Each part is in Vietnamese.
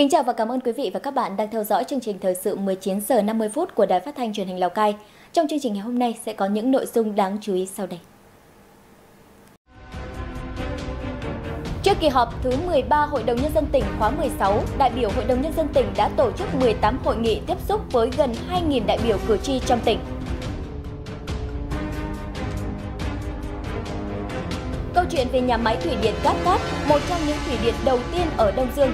Kính chào và cảm ơn quý vị và các bạn đang theo dõi chương trình thời sự 19 giờ 50 phút của Đài Phát thanh Truyền hình Lào Cai. Trong chương trình ngày hôm nay sẽ có những nội dung đáng chú ý sau đây. Trước kỳ họp thứ 13 Hội đồng Nhân dân tỉnh khóa 16, đại biểu Hội đồng Nhân dân tỉnh đã tổ chức 18 hội nghị tiếp xúc với gần 2.000 đại biểu cử tri trong tỉnh. Câu chuyện về nhà máy thủy điện Cát Cát, một trong những thủy điện đầu tiên ở Đông Dương.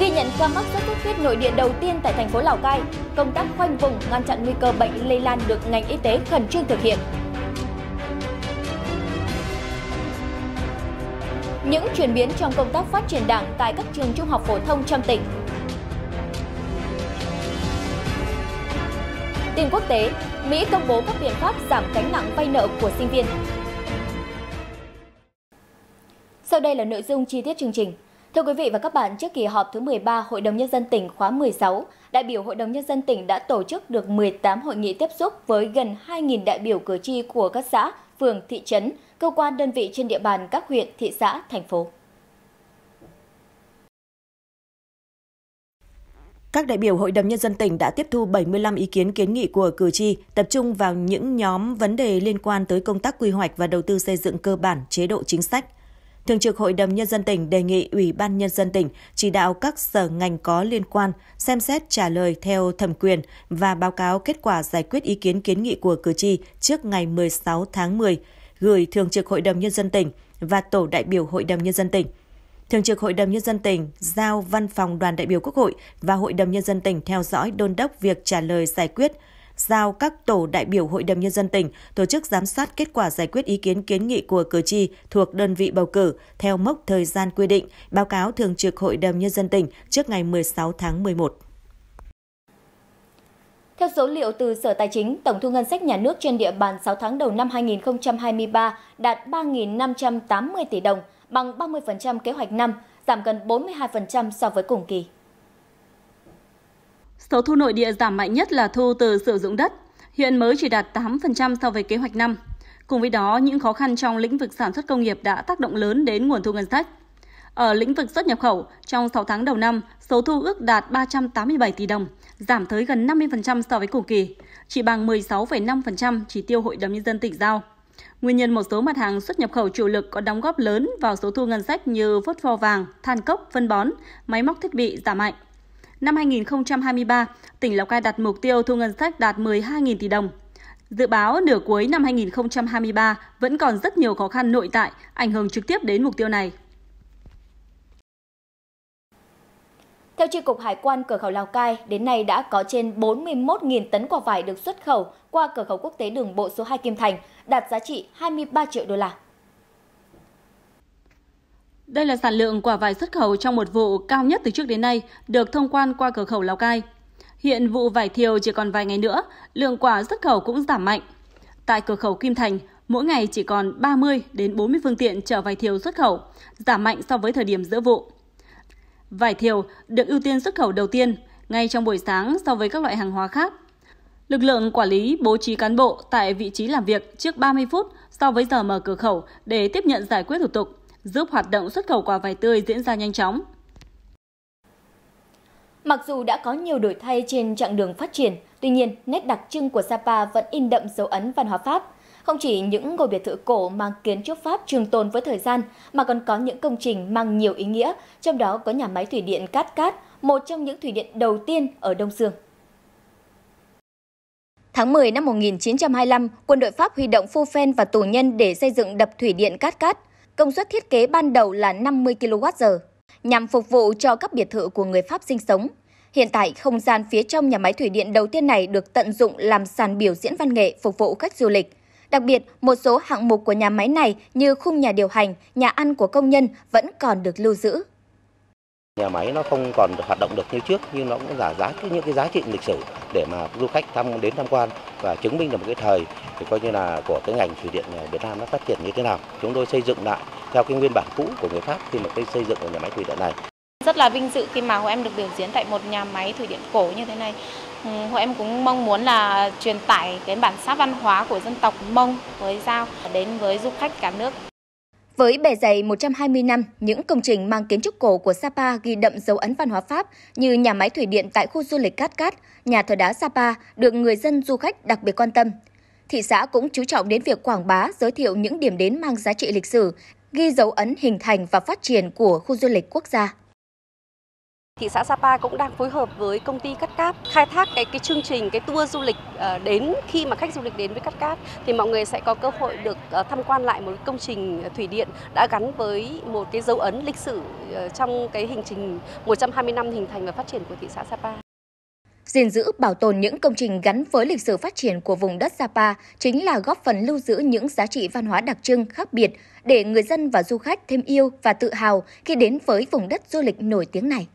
Ghi nhận ca mắc sốt xuất huyết nội địa đầu tiên tại thành phố Lào Cai, công tác khoanh vùng ngăn chặn nguy cơ bệnh lây lan được ngành y tế khẩn trương thực hiện. Những chuyển biến trong công tác phát triển đảng tại các trường trung học phổ thông trong tỉnh. Tin quốc tế, Mỹ công bố các biện pháp giảm gánh nặng vay nợ của sinh viên. Sau đây là nội dung chi tiết chương trình. Thưa quý vị và các bạn, trước kỳ họp thứ 13 Hội đồng Nhân dân tỉnh khóa 16, đại biểu Hội đồng Nhân dân tỉnh đã tổ chức được 18 hội nghị tiếp xúc với gần 2.000 đại biểu cử tri của các xã, phường, thị trấn, cơ quan đơn vị trên địa bàn các huyện, thị xã, thành phố. Các đại biểu Hội đồng Nhân dân tỉnh đã tiếp thu 75 ý kiến kiến nghị của cử tri, tập trung vào những nhóm vấn đề liên quan tới công tác quy hoạch và đầu tư xây dựng cơ bản, chế độ chính sách. Thường trực Hội đồng Nhân dân tỉnh đề nghị Ủy ban Nhân dân tỉnh chỉ đạo các sở ngành có liên quan xem xét trả lời theo thẩm quyền và báo cáo kết quả giải quyết ý kiến kiến nghị của cử tri trước ngày 16 tháng 10, gửi Thường trực Hội đồng Nhân dân tỉnh và Tổ đại biểu Hội đồng Nhân dân tỉnh. Thường trực Hội đồng Nhân dân tỉnh giao Văn phòng Đoàn đại biểu Quốc hội và Hội đồng Nhân dân tỉnh theo dõi đôn đốc việc trả lời giải quyết, giao các tổ đại biểu Hội đồng Nhân dân tỉnh tổ chức giám sát kết quả giải quyết ý kiến kiến nghị của cử tri thuộc đơn vị bầu cử theo mốc thời gian quy định, báo cáo Thường trực Hội đồng Nhân dân tỉnh trước ngày 16 tháng 11. Theo số liệu từ Sở Tài chính, tổng thu ngân sách nhà nước trên địa bàn 6 tháng đầu năm 2023 đạt 3.580 tỷ đồng, bằng 30% kế hoạch năm, giảm gần 42% so với cùng kỳ. Số thu nội địa giảm mạnh nhất là thu từ sử dụng đất, hiện mới chỉ đạt 8% so với kế hoạch năm. Cùng với đó, những khó khăn trong lĩnh vực sản xuất công nghiệp đã tác động lớn đến nguồn thu ngân sách. Ở lĩnh vực xuất nhập khẩu, trong 6 tháng đầu năm, số thu ước đạt 387 tỷ đồng, giảm tới gần 50% so với cùng kỳ, chỉ bằng 16,5% chỉ tiêu Hội đồng Nhân dân tỉnh giao. Nguyên nhân một số mặt hàng xuất nhập khẩu chủ lực có đóng góp lớn vào số thu ngân sách như phốt pho vàng, than cốc, phân bón, máy móc thiết bị giảm mạnh. Năm 2023, tỉnh Lào Cai đặt mục tiêu thu ngân sách đạt 12.000 tỷ đồng. Dự báo nửa cuối năm 2023 vẫn còn rất nhiều khó khăn nội tại ảnh hưởng trực tiếp đến mục tiêu này. Theo Tri cục Hải quan cửa khẩu Lào Cai, đến nay đã có trên 41.000 tấn quả vải được xuất khẩu qua cửa khẩu quốc tế đường bộ số 2 Kim Thành, đạt giá trị 23 triệu đô la. Đây là sản lượng quả vải xuất khẩu trong một vụ cao nhất từ trước đến nay, được thông quan qua cửa khẩu Lào Cai. Hiện vụ vải thiều chỉ còn vài ngày nữa, lượng quả xuất khẩu cũng giảm mạnh. Tại cửa khẩu Kim Thành, mỗi ngày chỉ còn 30 đến 40 phương tiện chở vải thiều xuất khẩu, giảm mạnh so với thời điểm giữa vụ. Vải thiều được ưu tiên xuất khẩu đầu tiên ngay trong buổi sáng so với các loại hàng hóa khác. Lực lượng quản lý bố trí cán bộ tại vị trí làm việc trước 30 phút so với giờ mở cửa khẩu để tiếp nhận giải quyết thủ tục, giúp hoạt động xuất khẩu quả vải tươi diễn ra nhanh chóng. Mặc dù đã có nhiều đổi thay trên chặng đường phát triển, tuy nhiên nét đặc trưng của Sapa vẫn in đậm dấu ấn văn hóa Pháp. Không chỉ những ngôi biệt thự cổ mang kiến trúc Pháp trường tồn với thời gian, mà còn có những công trình mang nhiều ý nghĩa, trong đó có nhà máy thủy điện Cát Cát, một trong những thủy điện đầu tiên ở Đông Dương. Tháng 10 năm 1925, quân đội Pháp huy động phu phen và tù nhân để xây dựng đập thủy điện Cát Cát. Công suất thiết kế ban đầu là 50 kWh, nhằm phục vụ cho các biệt thự của người Pháp sinh sống. Hiện tại, không gian phía trong nhà máy thủy điện đầu tiên này được tận dụng làm sàn biểu diễn văn nghệ phục vụ khách du lịch. Đặc biệt, một số hạng mục của nhà máy này như khung nhà điều hành, nhà ăn của công nhân vẫn còn được lưu giữ. Nhà máy nó không còn hoạt động được như trước, nhưng nó cũng giả giá những cái giá trị lịch sử để mà du khách thăm đến tham quan và chứng minh được một cái thời thì coi như là của cái ngành thủy điện Việt Nam nó phát triển như thế nào. Chúng tôi xây dựng lại theo cái nguyên bản cũ của người Pháp khi mà cái xây dựng của nhà máy thủy điện này. Rất là vinh dự khi mà hội em được biểu diễn tại một nhà máy thủy điện cổ như thế này. Ừ, hội em cũng mong muốn là truyền tải cái bản sắc văn hóa của dân tộc Mông với Giao đến với du khách cả nước. Với bề dày 120 năm, những công trình mang kiến trúc cổ của Sapa ghi đậm dấu ấn văn hóa Pháp như nhà máy thủy điện tại khu du lịch Cát Cát, nhà thờ đá Sapa được người dân du khách đặc biệt quan tâm. Thị xã cũng chú trọng đến việc quảng bá, giới thiệu những điểm đến mang giá trị lịch sử, ghi dấu ấn hình thành và phát triển của khu du lịch quốc gia. Thị xã Sapa cũng đang phối hợp với công ty Cát Cát khai thác cái cái chương trình, cái tour du lịch ờ, đến khi mà khách du lịch đến với Cát Cát thì mọi người sẽ có cơ hội được ờ, tham quan lại một công trình thủy điện đã gắn với một cái dấu ấn lịch sử ờ, trong cái hành trình 120 năm hình thành và phát triển của thị xã Sapa. gìn giữ, bảo tồn những công trình gắn với lịch sử phát triển của vùng đất Sapa chính là góp phần lưu giữ những giá trị văn hóa đặc trưng khác biệt để người dân và du khách thêm yêu và tự hào khi đến với vùng đất du lịch nổi tiếng này.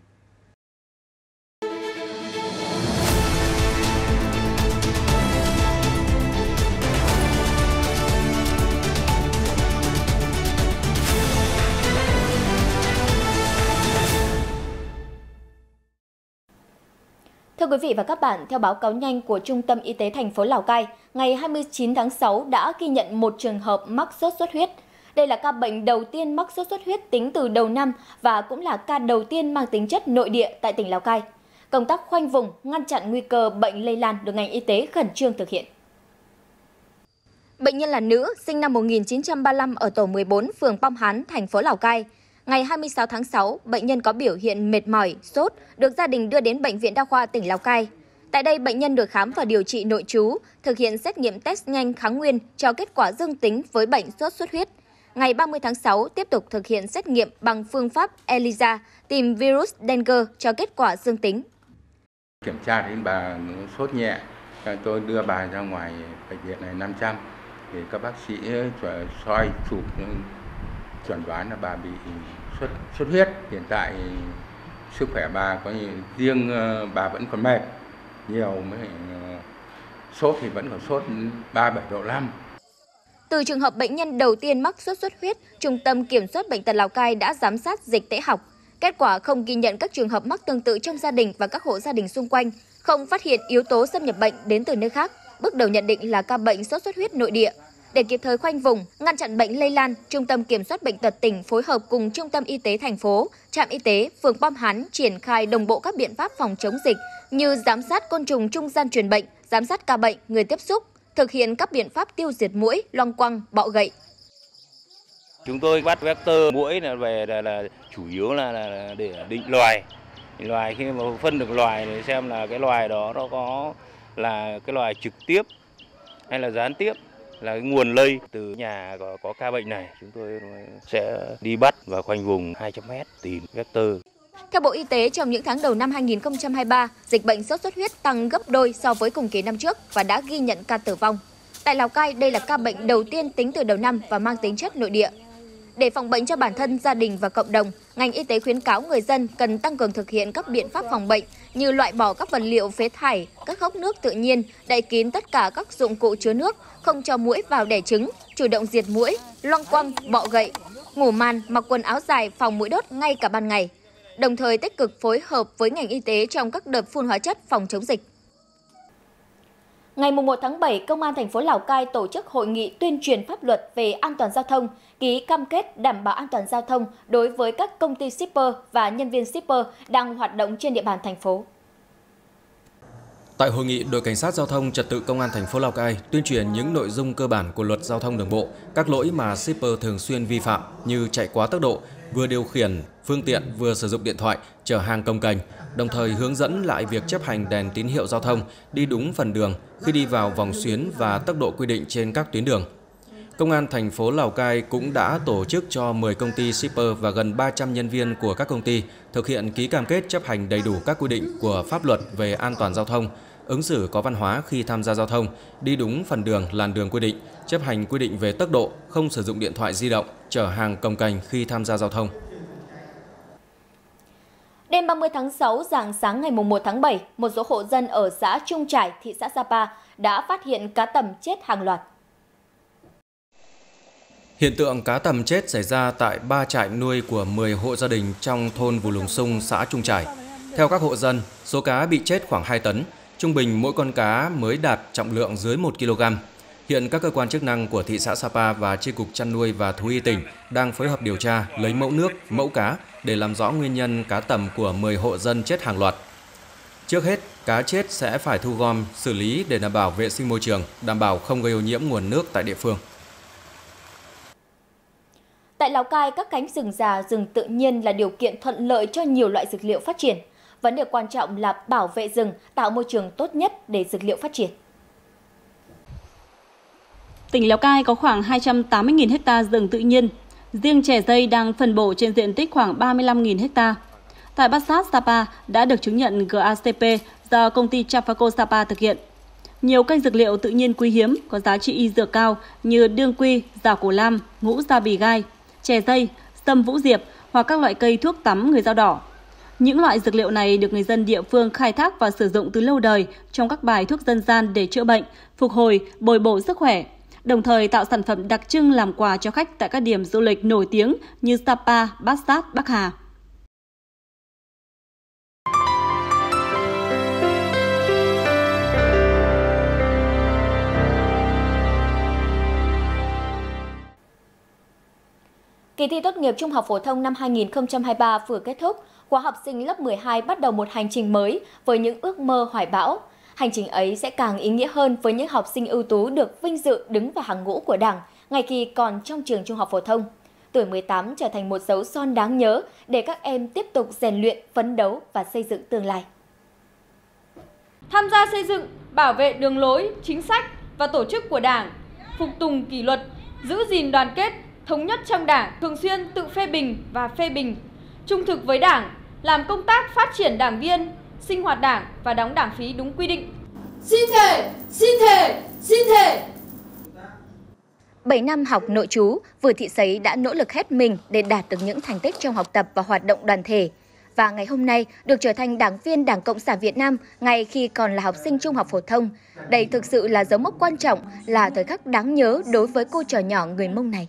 Thưa quý vị và các bạn, theo báo cáo nhanh của Trung tâm Y tế thành phố Lào Cai, ngày 29 tháng 6 đã ghi nhận một trường hợp mắc sốt xuất huyết. Đây là ca bệnh đầu tiên mắc sốt xuất huyết tính từ đầu năm và cũng là ca đầu tiên mang tính chất nội địa tại tỉnh Lào Cai. Công tác khoanh vùng, ngăn chặn nguy cơ bệnh lây lan được ngành y tế khẩn trương thực hiện. Bệnh nhân là nữ, sinh năm 1935 ở tổ 14, phường Pom Hán, thành phố Lào Cai. Ngày 26 tháng 6, bệnh nhân có biểu hiện mệt mỏi, sốt, được gia đình đưa đến Bệnh viện Đa khoa tỉnh Lào Cai. Tại đây, bệnh nhân được khám và điều trị nội trú, thực hiện xét nghiệm test nhanh kháng nguyên cho kết quả dương tính với bệnh sốt xuất huyết. Ngày 30 tháng 6, tiếp tục thực hiện xét nghiệm bằng phương pháp ELISA tìm virus dengue cho kết quả dương tính. Kiểm tra đến bà sốt nhẹ, tôi đưa bà ra ngoài bệnh viện này 500 thì các bác sĩ ờ, soi chụp chuẩn đoán là bà bị xuất xuất huyết hiện tại sức khỏe bà có như riêng ờ, bà vẫn còn mệt nhiều mới ờ, sốt thì vẫn còn sốt 37 độ 5 từ trường hợp bệnh nhân đầu tiên mắc sốt xuất huyết, Trung tâm Kiểm soát Bệnh tật Lào Cai đã giám sát dịch tễ học. Kết quả không ghi nhận các trường hợp mắc tương tự trong gia đình và các hộ gia đình xung quanh, không phát hiện yếu tố xâm nhập bệnh đến từ nơi khác. Bước đầu nhận định là ca bệnh sốt xuất huyết nội địa. Để kịp thời khoanh vùng, ngăn chặn bệnh lây lan, Trung tâm Kiểm soát Bệnh tật tỉnh phối hợp cùng Trung tâm Y tế thành phố, trạm y tế, phường Bom Hán triển khai đồng bộ các biện pháp phòng chống dịch như giám sát côn trùng trung gian truyền bệnh, giám sát ca bệnh, người tiếp xúc, thực hiện các biện pháp tiêu diệt muỗi, loang quăng, bọ gậy. Chúng tôi bắt vector muỗi là về là, là chủ yếu là, là để định loài. Loài khi mà phân được loài để xem là cái loài đó nó có là cái loài trực tiếp hay là gián tiếp là cái nguồn lây từ nhà có, có ca bệnh này chúng tôi sẽ đi bắt và khoanh vùng 200 mét tìm vector. Theo Bộ Y tế, trong những tháng đầu năm 2023, dịch bệnh sốt xuất huyết tăng gấp đôi so với cùng kỳ năm trước và đã ghi nhận ca tử vong. Tại Lào Cai, đây là ca bệnh đầu tiên tính từ đầu năm và mang tính chất nội địa. Để phòng bệnh cho bản thân, gia đình và cộng đồng, ngành y tế khuyến cáo người dân cần tăng cường thực hiện các biện pháp phòng bệnh như loại bỏ các vật liệu phế thải, các hốc nước tự nhiên, đậy kín tất cả các dụng cụ chứa nước, không cho muỗi vào đẻ trứng, chủ động diệt muỗi, loang quăng, bọ gậy, ngủ màn, mặc quần áo dài phòng mũi đốt ngay cả ban ngày. Đồng thời tích cực phối hợp với ngành y tế trong các đợt phun hóa chất phòng chống dịch. Ngày 1 tháng 7, Công an thành phố Lào Cai tổ chức hội nghị tuyên truyền pháp luật về an toàn giao thông, ký cam kết đảm bảo an toàn giao thông đối với các công ty shipper và nhân viên shipper đang hoạt động trên địa bàn thành phố. Tại hội nghị, đội cảnh sát giao thông trật tự công an thành phố Lào Cai tuyên truyền những nội dung cơ bản của luật giao thông đường bộ, các lỗi mà shipper thường xuyên vi phạm như chạy quá tốc độ, vừa điều khiển phương tiện vừa sử dụng điện thoại chở hàng công cành, đồng thời hướng dẫn lại việc chấp hành đèn tín hiệu giao thông, đi đúng phần đường khi đi vào vòng xuyến và tốc độ quy định trên các tuyến đường. Công an thành phố Lào Cai cũng đã tổ chức cho 10 công ty shipper và gần 300 nhân viên của các công ty thực hiện ký cam kết chấp hành đầy đủ các quy định của pháp luật về an toàn giao thông, ứng xử có văn hóa khi tham gia giao thông, đi đúng phần đường làn đường quy định, chấp hành quy định về tốc độ, không sử dụng điện thoại di động, chở hàng công cành khi tham gia giao thông. Đêm 30 tháng 6, dạng sáng ngày 1 tháng 7, một số hộ dân ở xã Trung Trải, thị xã Sapa đã phát hiện cá tầm chết hàng loạt. Hiện tượng cá tầm chết xảy ra tại ba trại nuôi của 10 hộ gia đình trong thôn Vù Lùng Sung, xã Trung Trải. Theo các hộ dân, số cá bị chết khoảng 2 tấn, trung bình mỗi con cá mới đạt trọng lượng dưới 1 kg. Hiện các cơ quan chức năng của thị xã Sapa và Chi cục chăn nuôi và thú y tỉnh đang phối hợp điều tra, lấy mẫu nước, mẫu cá để làm rõ nguyên nhân cá tầm của 10 hộ dân chết hàng loạt. Trước hết, cá chết sẽ phải thu gom, xử lý để đảm bảo vệ sinh môi trường, đảm bảo không gây ô nhiễm nguồn nước tại địa phương. Tại Lào Cai, các cánh rừng già, rừng tự nhiên là điều kiện thuận lợi cho nhiều loại dược liệu phát triển. Vấn đề quan trọng là bảo vệ rừng, tạo môi trường tốt nhất để dược liệu phát triển. Tỉnh Lào Cai có khoảng 280.000 ha rừng tự nhiên. Riêng chè dây đang phân bổ trên diện tích khoảng 35.000 ha. Tại Bát Sát Sapa đã được chứng nhận GACP do công ty Chafaco Sapa thực hiện. Nhiều cây dược liệu tự nhiên quý hiếm có giá trị y dược cao như đương quy, giả cổ lam, ngũ gia bì gai, chè dây, sâm vũ diệp hoặc các loại cây thuốc tắm người dao đỏ. Những loại dược liệu này được người dân địa phương khai thác và sử dụng từ lâu đời trong các bài thuốc dân gian để chữa bệnh, phục hồi, bồi bổ sức khỏe, đồng thời tạo sản phẩm đặc trưng làm quà cho khách tại các điểm du lịch nổi tiếng như Sapa, Bát Sát, Bắc Hà. Kỳ thi tốt nghiệp trung học phổ thông năm 2023 vừa kết thúc, khóa học sinh lớp 12 bắt đầu một hành trình mới với những ước mơ hoài bão. Hành trình ấy sẽ càng ý nghĩa hơn với những học sinh ưu tú được vinh dự đứng vào hàng ngũ của Đảng ngay khi còn trong trường trung học phổ thông. Tuổi 18 trở thành một dấu son đáng nhớ để các em tiếp tục rèn luyện, phấn đấu và xây dựng tương lai. Tham gia xây dựng, bảo vệ đường lối, chính sách và tổ chức của Đảng, phục tùng kỷ luật, giữ gìn đoàn kết, thống nhất trong Đảng, thường xuyên tự phê bình và phê bình, trung thực với Đảng, làm công tác phát triển đảng viên, sinh hoạt Đảng và đóng đảng phí đúng quy định. Xin thề, xin thề, xin thề. 7 năm học nội trú, Vừa Thị Sấy đã nỗ lực hết mình để đạt được những thành tích trong học tập và hoạt động đoàn thể. Và ngày hôm nay được trở thành đảng viên Đảng Cộng sản Việt Nam ngay khi còn là học sinh trung học phổ thông. Đây thực sự là dấu mốc quan trọng, là thời khắc đáng nhớ đối với cô trò nhỏ người Mông này.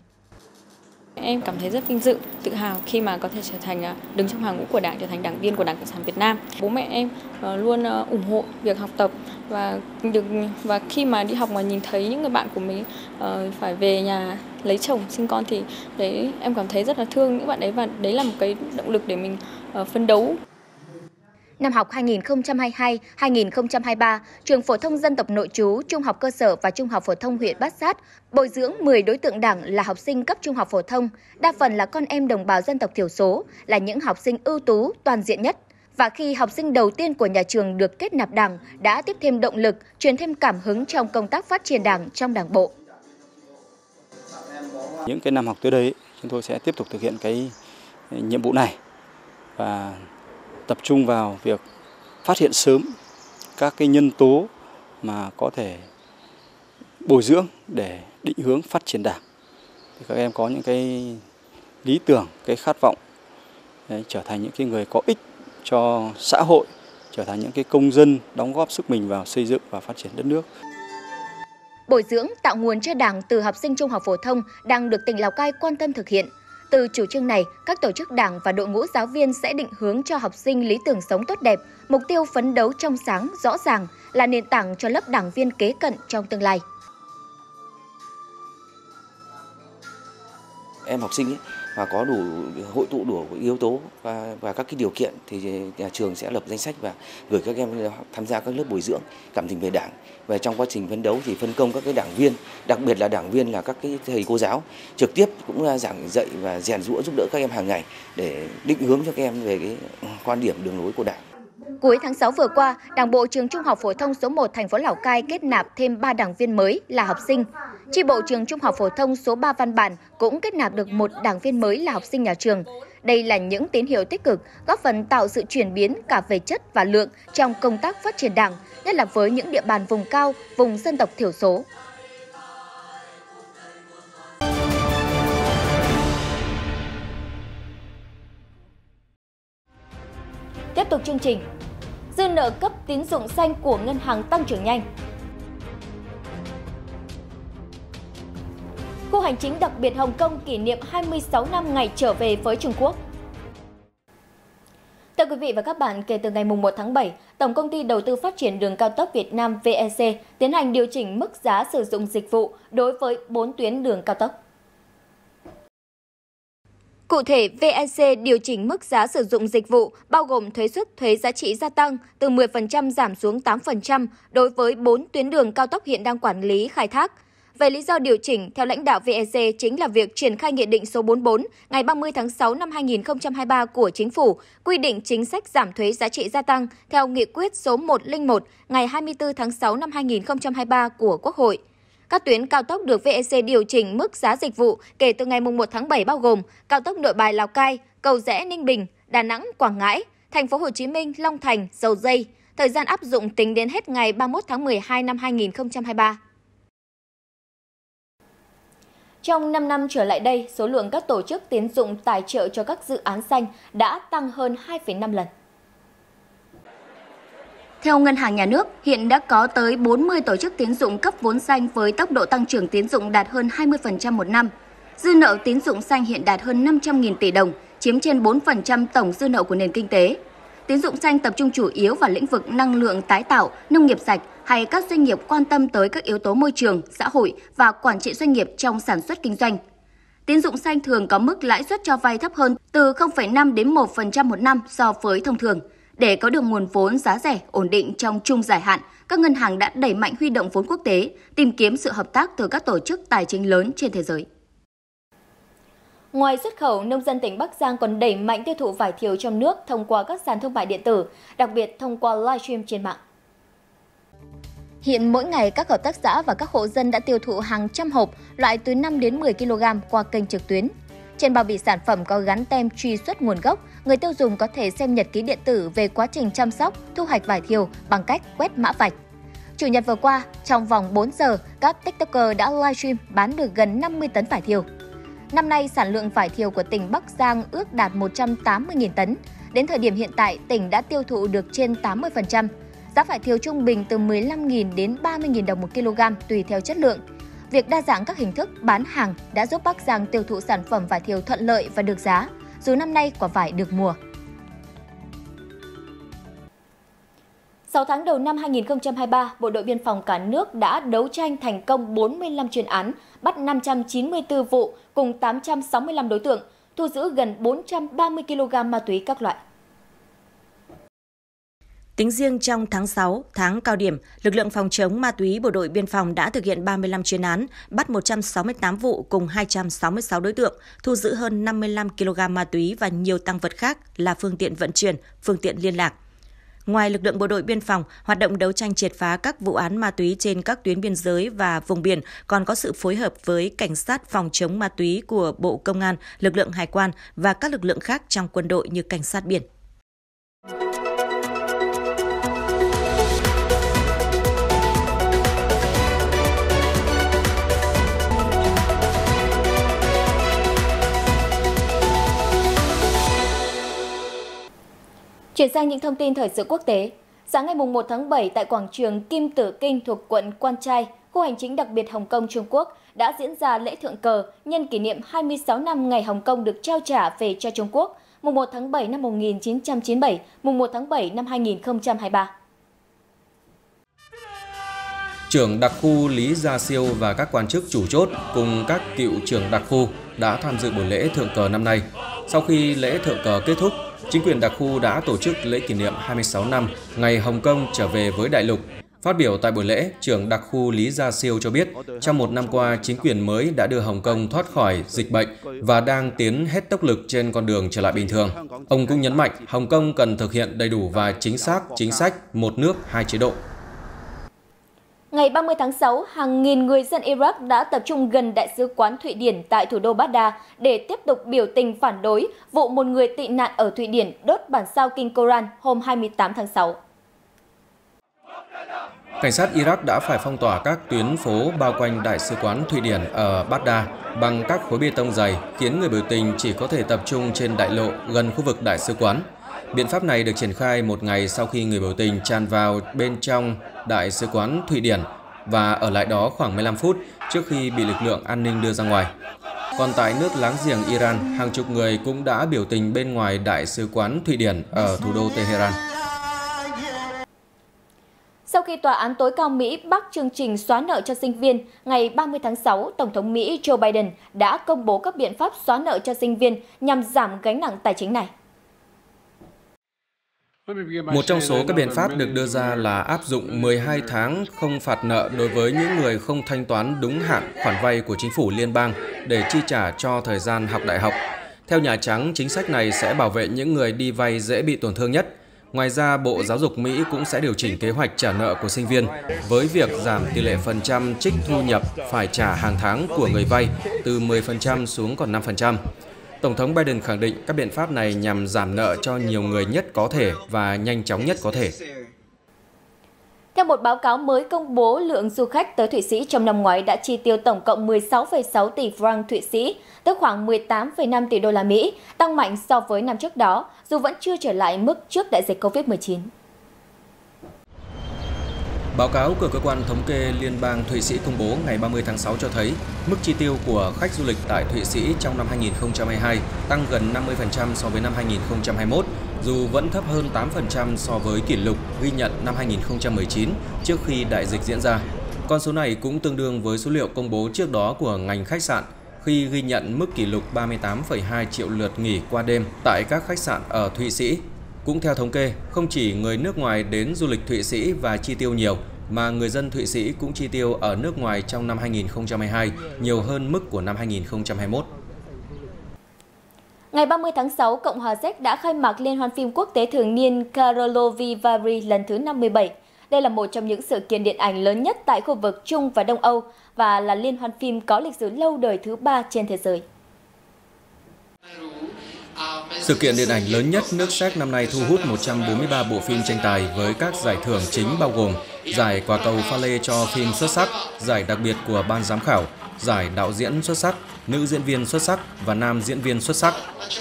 Em cảm thấy rất vinh dự, tự hào khi mà có thể trở thành à, đứng trong hàng ngũ của Đảng, trở thành đảng viên của Đảng Cộng sản Việt Nam. Bố mẹ em ờ, luôn ờ, ủng hộ việc học tập và được và khi mà đi học mà nhìn thấy những người bạn của mình ờ, phải về nhà lấy chồng sinh con thì đấy em cảm thấy rất là thương những bạn đấy và đấy là một cái động lực để mình phấn đấu Năm học 2022-2023, trường phổ thông dân tộc nội trú, trung học cơ sở và trung học phổ thông huyện Bát Sát bồi dưỡng 10 đối tượng đảng là học sinh cấp trung học phổ thông, đa phần là con em đồng bào dân tộc thiểu số, là những học sinh ưu tú, toàn diện nhất. Và khi học sinh đầu tiên của nhà trường được kết nạp đảng đã tiếp thêm động lực, truyền thêm cảm hứng trong công tác phát triển đảng trong đảng bộ. Những cái năm học tới đây, chúng tôi sẽ tiếp tục thực hiện cái nhiệm vụ này và tập trung vào việc phát hiện sớm các cái nhân tố mà có thể bồi dưỡng để định hướng phát triển đảng. Thì các em có những cái lý tưởng cái khát vọng đấy, trở thành những cái người có ích cho xã hội trở thành những cái công dân đóng góp sức mình vào xây dựng và phát triển đất nước. Bồi dưỡng tạo nguồn cho đảng từ học sinh trung học phổ thông đang được tỉnh Lào Cai quan tâm thực hiện từ chủ trương này, các tổ chức đảng và đội ngũ giáo viên sẽ định hướng cho học sinh lý tưởng sống tốt đẹp, mục tiêu phấn đấu trong sáng, rõ ràng là nền tảng cho lớp đảng viên kế cận trong tương lai. Em học sinh ấy, và có đủ hội tụ đủ yếu tố và, và các cái điều kiện thì nhà trường sẽ lập danh sách và gửi các em tham gia các lớp bồi dưỡng cảm tình về đảng. Và trong quá trình phấn đấu thì phân công các cái đảng viên đặc biệt là đảng viên là các cái thầy cô giáo trực tiếp cũng giảng dạy và rèn rũa giúp đỡ các em hàng ngày để định hướng cho các em về cái quan điểm đường lối của đảng. Cuối tháng 6 vừa qua, Đảng bộ trường Trung học phổ thông số 1 thành phố Lào Cai kết nạp thêm 3 đảng viên mới là học sinh. Chi bộ trường Trung học phổ thông số 3 Văn Bản cũng kết nạp được một đảng viên mới là học sinh nhà trường. Đây là những tín hiệu tích cực, góp phần tạo sự chuyển biến cả về chất và lượng trong công tác phát triển đảng, nhất là với những địa bàn vùng cao, vùng dân tộc thiểu số. Tiếp tục chương trình, dư nợ cấp tín dụng xanh của ngân hàng tăng trưởng nhanh. Khu hành chính đặc biệt Hồng Kông kỷ niệm 26 năm ngày trở về với Trung Quốc. Thưa quý vị và các bạn, kể từ ngày 1 tháng 7, Tổng công ty Đầu tư Phát triển Đường cao tốc Việt Nam VEC tiến hành điều chỉnh mức giá sử dụng dịch vụ đối với 4 tuyến đường cao tốc. Cụ thể, VEC điều chỉnh mức giá sử dụng dịch vụ bao gồm thuế suất thuế giá trị gia tăng từ 10% giảm xuống 8% đối với 4 tuyến đường cao tốc hiện đang quản lý khai thác. Về lý do điều chỉnh, theo lãnh đạo VEC chính là việc triển khai Nghị định số 44 ngày 30 tháng 6 năm 2023 của Chính phủ quy định chính sách giảm thuế giá trị gia tăng theo Nghị quyết số 101 ngày 24 tháng 6 năm 2023 của Quốc hội. Các tuyến cao tốc được VEC điều chỉnh mức giá dịch vụ kể từ ngày 1 tháng 7 bao gồm cao tốc Nội Bài Lào Cai, Cầu Rẽ Ninh Bình, Đà Nẵng Quảng Ngãi, Thành phố Hồ Chí Minh Long Thành Dầu Dây. Thời gian áp dụng tính đến hết ngày 31 tháng 12 năm 2023. Trong 5 năm trở lại đây, số lượng các tổ chức tiến dụng tài trợ cho các dự án xanh đã tăng hơn 2,5 lần. Theo Ngân hàng Nhà nước, hiện đã có tới 40 tổ chức tín dụng cấp vốn xanh với tốc độ tăng trưởng tín dụng đạt hơn 20% một năm. Dư nợ tín dụng xanh hiện đạt hơn 500.000 tỷ đồng, chiếm trên 4% tổng dư nợ của nền kinh tế. Tín dụng xanh tập trung chủ yếu vào lĩnh vực năng lượng tái tạo, nông nghiệp sạch hay các doanh nghiệp quan tâm tới các yếu tố môi trường, xã hội và quản trị doanh nghiệp trong sản xuất kinh doanh. Tín dụng xanh thường có mức lãi suất cho vay thấp hơn từ 0,5 đến 1% một năm so với thông thường. Để có được nguồn vốn giá rẻ, ổn định trong trung dài hạn, các ngân hàng đã đẩy mạnh huy động vốn quốc tế, tìm kiếm sự hợp tác từ các tổ chức tài chính lớn trên thế giới. Ngoài xuất khẩu, nông dân tỉnh Bắc Giang còn đẩy mạnh tiêu thụ vải thiều trong nước thông qua các sàn thương mại điện tử, đặc biệt thông qua livestream trên mạng. Hiện mỗi ngày các hợp tác xã và các hộ dân đã tiêu thụ hàng trăm hộp loại từ 5 đến 10 kg qua kênh trực tuyến. Trên bao bì sản phẩm có gắn tem truy xuất nguồn gốc, người tiêu dùng có thể xem nhật ký điện tử về quá trình chăm sóc, thu hoạch vải thiều bằng cách quét mã vạch. Chủ nhật vừa qua, trong vòng 4 giờ, các TikToker đã livestream bán được gần 50 tấn vải thiều. Năm nay, sản lượng vải thiều của tỉnh Bắc Giang ước đạt 180.000 tấn. Đến thời điểm hiện tại, tỉnh đã tiêu thụ được trên 80%. Giá vải thiều trung bình từ 15.000 đến 30.000 đồng một kg tùy theo chất lượng. Việc đa dạng các hình thức bán hàng đã giúp Bắc Giang tiêu thụ sản phẩm vải thiều thuận lợi và được giá, dù năm nay quả vải được mùa. 6 tháng đầu năm 2023, Bộ đội Biên phòng cả nước đã đấu tranh thành công 45 chuyên án, bắt 594 vụ cùng 865 đối tượng, thu giữ gần 430 kg ma túy các loại. Tính riêng trong tháng 6, tháng cao điểm, lực lượng phòng chống ma túy Bộ đội Biên phòng đã thực hiện 35 chuyên án, bắt 168 vụ cùng 266 đối tượng, thu giữ hơn 55 kg ma túy và nhiều tăng vật khác là phương tiện vận chuyển, phương tiện liên lạc. Ngoài lực lượng bộ đội biên phòng, hoạt động đấu tranh triệt phá các vụ án ma túy trên các tuyến biên giới và vùng biển còn có sự phối hợp với cảnh sát phòng chống ma túy của Bộ Công an, lực lượng hải quan và các lực lượng khác trong quân đội như cảnh sát biển. Chuyển sang những thông tin thời sự quốc tế. Sáng ngày 1 tháng 7 tại quảng trường Kim Tử Kinh thuộc quận Quan Trai, khu hành chính đặc biệt Hồng Kông Trung Quốc đã diễn ra lễ thượng cờ nhân kỷ niệm 26 năm ngày Hồng Kông được trao trả về cho Trung Quốc, mùng 1 tháng 7 năm 1997, mùng 1 tháng 7 năm 2023. Trưởng đặc khu Lý Gia Siêu và các quan chức chủ chốt cùng các cựu trưởng đặc khu đã tham dự buổi lễ thượng cờ năm nay. Sau khi lễ thượng cờ kết thúc, chính quyền đặc khu đã tổ chức lễ kỷ niệm 26 năm ngày Hồng Kông trở về với đại lục. Phát biểu tại buổi lễ, trưởng đặc khu Lý Gia Siêu cho biết, trong một năm qua, chính quyền mới đã đưa Hồng Kông thoát khỏi dịch bệnh và đang tiến hết tốc lực trên con đường trở lại bình thường. Ông cũng nhấn mạnh, Hồng Kông cần thực hiện đầy đủ và chính xác chính sách một nước, hai chế độ. Ngày 30 tháng 6, hàng nghìn người dân Iraq đã tập trung gần Đại sứ quán Thụy Điển tại thủ đô Baghdad để tiếp tục biểu tình phản đối vụ một người tị nạn ở Thụy Điển đốt bản sao kinh Koran hôm 28 tháng 6. Cảnh sát Iraq đã phải phong tỏa các tuyến phố bao quanh Đại sứ quán Thụy Điển ở Baghdad bằng các khối bê tông dày, khiến người biểu tình chỉ có thể tập trung trên đại lộ gần khu vực Đại sứ quán. Biện pháp này được triển khai một ngày sau khi người biểu tình tràn vào bên trong Đại sứ quán Thụy Điển và ở lại đó khoảng 15 phút trước khi bị lực lượng an ninh đưa ra ngoài. Còn tại nước láng giềng Iran, hàng chục người cũng đã biểu tình bên ngoài Đại sứ quán Thụy Điển ở thủ đô Tehran. Sau khi tòa án tối cao Mỹ bác chương trình xóa nợ cho sinh viên, ngày 30 tháng 6, Tổng thống Mỹ Joe Biden đã công bố các biện pháp xóa nợ cho sinh viên nhằm giảm gánh nặng tài chính này. Một trong số các biện pháp được đưa ra là áp dụng 12 tháng không phạt nợ đối với những người không thanh toán đúng hạn khoản vay của chính phủ liên bang để chi trả cho thời gian học đại học. Theo Nhà Trắng, chính sách này sẽ bảo vệ những người đi vay dễ bị tổn thương nhất. Ngoài ra, Bộ Giáo dục Mỹ cũng sẽ điều chỉnh kế hoạch trả nợ của sinh viên với việc giảm tỷ lệ phần trăm trích thu nhập phải trả hàng tháng của người vay từ 10% xuống còn 5%. Tổng thống Biden khẳng định các biện pháp này nhằm giảm nợ cho nhiều người nhất có thể và nhanh chóng nhất có thể. Theo một báo cáo mới công bố, lượng du khách tới Thụy Sĩ trong năm ngoái đã chi tiêu tổng cộng 16,6 tỷ franc Thụy Sĩ, tức khoảng 18,5 tỷ đô la Mỹ, tăng mạnh so với năm trước đó, dù vẫn chưa trở lại mức trước đại dịch Covid-19. Báo cáo của cơ quan thống kê Liên bang Thụy Sĩ công bố ngày 30 tháng 6 cho thấy mức chi tiêu của khách du lịch tại Thụy Sĩ trong năm 2022 tăng gần 50% so với năm 2021, dù vẫn thấp hơn 8% so với kỷ lục ghi nhận năm 2019 trước khi đại dịch diễn ra. Con số này cũng tương đương với số liệu công bố trước đó của ngành khách sạn khi ghi nhận mức kỷ lục 38,2 triệu lượt nghỉ qua đêm tại các khách sạn ở Thụy Sĩ cũng theo thống kê, không chỉ người nước ngoài đến du lịch Thụy Sĩ và chi tiêu nhiều, mà người dân Thụy Sĩ cũng chi tiêu ở nước ngoài trong năm 2022 nhiều hơn mức của năm 2021. Ngày 30 tháng 6, Cộng hòa Séc đã khai mạc Liên hoan phim quốc tế thường niên Karlovy Vary lần thứ 57. Đây là một trong những sự kiện điện ảnh lớn nhất tại khu vực Trung và Đông Âu và là liên hoan phim có lịch sử lâu đời thứ ba trên thế giới. Sự kiện điện ảnh lớn nhất nước Séc năm nay thu hút 143 bộ phim tranh tài với các giải thưởng chính bao gồm giải quả cầu pha lê cho phim xuất sắc, giải đặc biệt của ban giám khảo, giải đạo diễn xuất sắc, nữ diễn viên xuất sắc và nam diễn viên xuất sắc.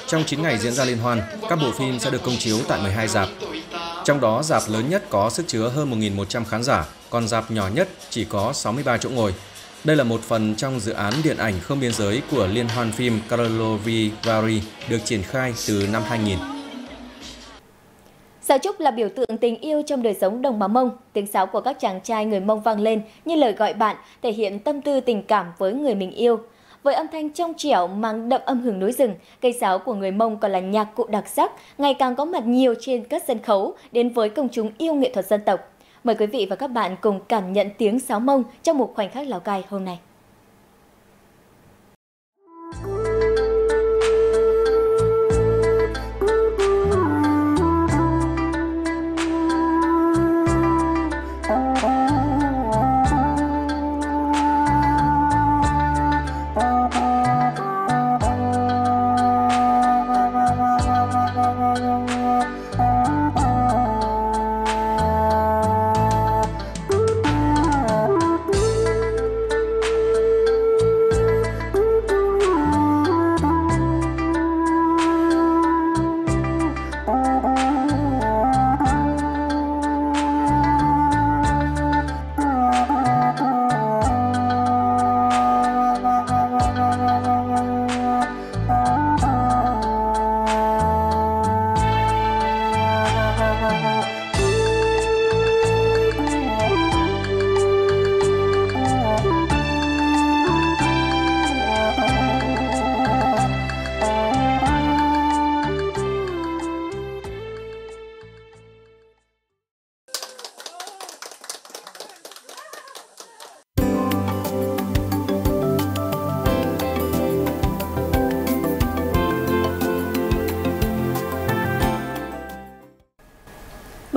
Trong 9 ngày diễn ra liên hoan, các bộ phim sẽ được công chiếu tại 12 dạp. Trong đó, dạp lớn nhất có sức chứa hơn 1.100 khán giả, còn dạp nhỏ nhất chỉ có 63 chỗ ngồi. Đây là một phần trong dự án điện ảnh không biên giới của Liên hoan phim Karlovy Vary được triển khai từ năm 2000. Sáo trúc là biểu tượng tình yêu trong đời sống đồng bào Mông. Tiếng sáo của các chàng trai người Mông vang lên như lời gọi bạn, thể hiện tâm tư tình cảm với người mình yêu. Với âm thanh trong trẻo mang đậm âm hưởng núi rừng, cây sáo của người Mông còn là nhạc cụ đặc sắc, ngày càng có mặt nhiều trên các sân khấu đến với công chúng yêu nghệ thuật dân tộc. Mời quý vị và các bạn cùng cảm nhận tiếng sáo mông trong một khoảnh khắc Lào Cai hôm nay.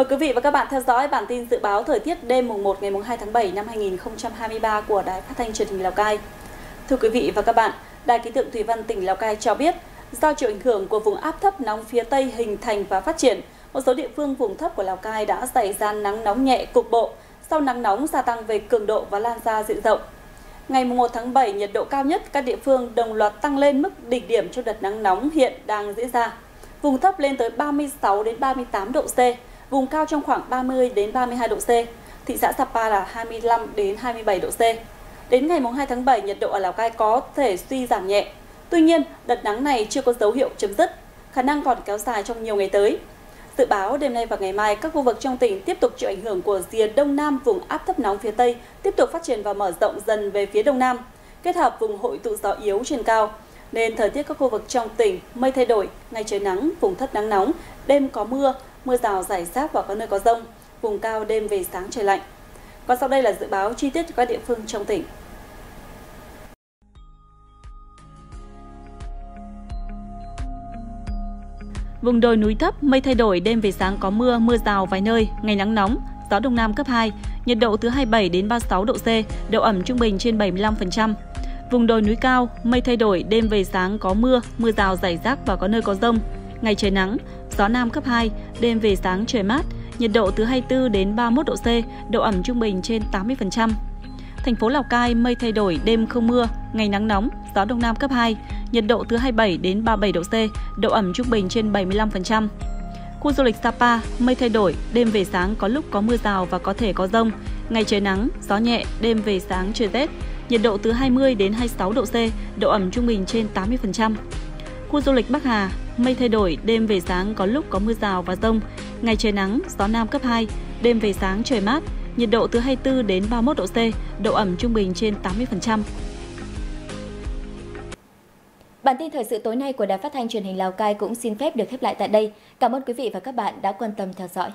Mời quý vị và các bạn theo dõi bản tin dự báo thời tiết đêm mùng 1 ngày mùng 2 tháng 7 năm 2023 của Đài Phát thanh Truyền hình Lào Cai. Thưa quý vị và các bạn, Đài khí tượng thủy văn tỉnh Lào Cai cho biết, do chịu ảnh hưởng của vùng áp thấp nóng phía Tây hình thành và phát triển, một số địa phương vùng thấp của Lào Cai đã xảy ra nắng nóng nhẹ cục bộ, sau nắng nóng gia tăng về cường độ và lan ra diện rộng. Ngày 1 tháng 7, nhiệt độ cao nhất các địa phương đồng loạt tăng lên mức đỉnh điểm cho đợt nắng nóng hiện đang diễn ra. Vùng thấp lên tới 36 đến 38 độ C, vùng cao trong khoảng 30 đến 32 độ C, thị xã Sapa là 25 đến 27 độ C. Đến ngày 2 tháng 7, nhiệt độ ở Lào Cai có thể suy giảm nhẹ. Tuy nhiên, đợt nắng này chưa có dấu hiệu chấm dứt, khả năng còn kéo dài trong nhiều ngày tới. Dự báo đêm nay và ngày mai, các khu vực trong tỉnh tiếp tục chịu ảnh hưởng của rìa đông nam vùng áp thấp nóng phía Tây tiếp tục phát triển và mở rộng dần về phía đông nam, kết hợp vùng hội tụ gió yếu trên cao. Nên thời tiết các khu vực trong tỉnh mây thay đổi, ngày trời nắng, vùng thấp nắng nóng, đêm có mưa, mưa rào rải rác và có nơi có rông, vùng cao đêm về sáng trời lạnh. Còn sau đây là dự báo chi tiết cho các địa phương trong tỉnh. Vùng đồi núi thấp, mây thay đổi, đêm về sáng có mưa, mưa rào vài nơi, ngày nắng nóng, gió đông nam cấp 2, nhiệt độ từ 27 đến 36 độ C, độ ẩm trung bình trên 75%. Vùng đồi núi cao, mây thay đổi, đêm về sáng có mưa, mưa rào rải rác và có nơi có rông. Ngày trời nắng, gió nam cấp 2, đêm về sáng trời mát, nhiệt độ từ 24 đến 31 độ C, độ ẩm trung bình trên 80%. Thành phố Lào Cai mây thay đổi, đêm không mưa, ngày nắng nóng, gió đông nam cấp 2, nhiệt độ từ 27 đến 37 độ C, độ ẩm trung bình trên 75%. Khu du lịch Sapa, mây thay đổi, đêm về sáng có lúc có mưa rào và có thể có rông. Ngày trời nắng, gió nhẹ, đêm về sáng trời rét. Nhiệt độ từ 20 đến 26 độ C, độ ẩm trung bình trên 80%. Khu du lịch Bắc Hà, mây thay đổi, đêm về sáng có lúc có mưa rào và rông. Ngày trời nắng, gió nam cấp 2, đêm về sáng trời mát, nhiệt độ từ 24 đến 31 độ C, độ ẩm trung bình trên 80%. Bản tin thời sự tối nay của Đài Phát thanh Truyền hình Lào Cai cũng xin phép được khép lại tại đây. Cảm ơn quý vị và các bạn đã quan tâm theo dõi.